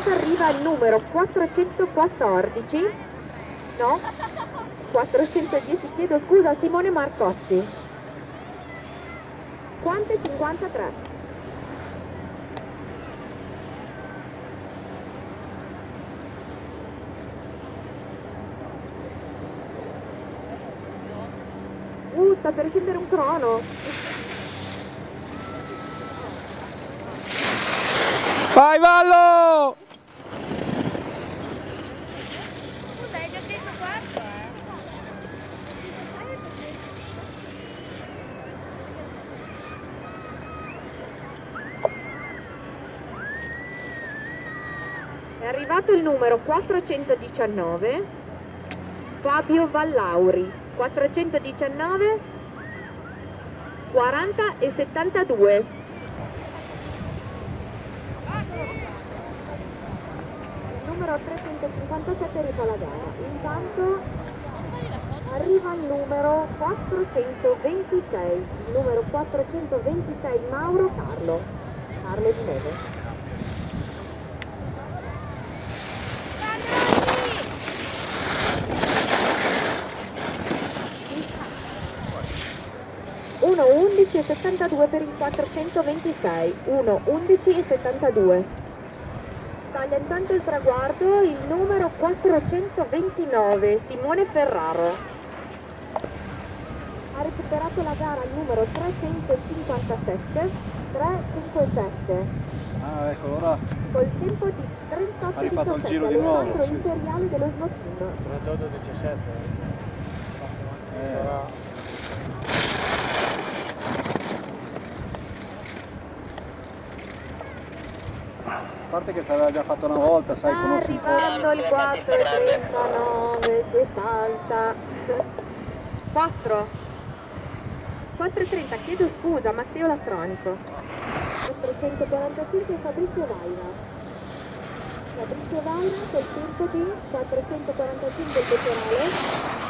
arriva il numero 414, no? 410, chiedo scusa, Simone Marcotti. Quante 53? Uh, sta per scendere un crono. Vai Vallo! Eh? È arrivato il numero 419, Fabio Vallauri. 419, 40 e 72. Il numero 357 rifà la gara. Intanto arriva il numero 426, il numero 426 Mauro Carlo. Carlo di Neve. Uno 11 e 72 per il 426, 1 11 e 72. Taglia intanto il traguardo il numero 429, Simone Ferraro. Ha recuperato la gara il numero 357, 357, Ah, ecco, ora col tempo di 38 Ha rifatto il 17 giro di nuovo, sì. imperiali dello Snottino. 38-17. A parte che si aveva già fatto una volta, sai, conosci un po'. arrivando il 439 che salta. 4 430 chiedo scusa Matteo Latronico. 445 Fabrizio Vaina. Fabrizio Vaina col tempo di 445 il pecorale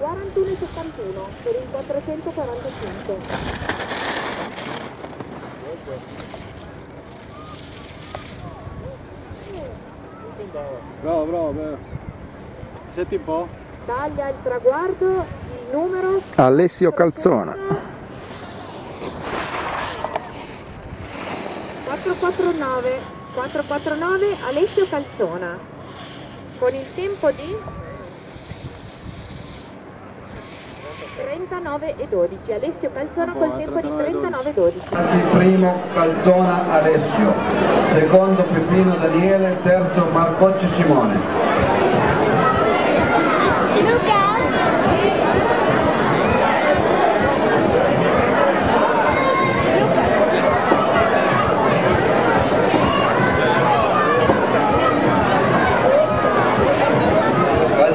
41,71 per il 445 Bravo, bravo, bravo. Senti un po'? taglia il traguardo il numero Alessio Calzona. 449 449 Alessio Calzona con il tempo di 39 e 12 Alessio Calzona col tempo di 39 e 12 Il primo Calzona Alessio, secondo Peppino Daniele, terzo Marcocci Simone.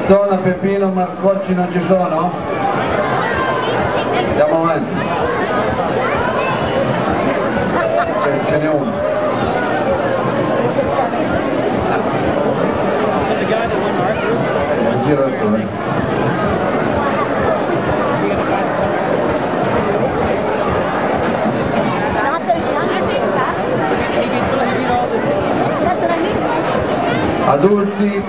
Calzona, Peppino, Marcocci non ci sono? Andiamo avanti. Ce, ce n'è uno. Giro il tuo. Adulti